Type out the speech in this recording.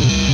mm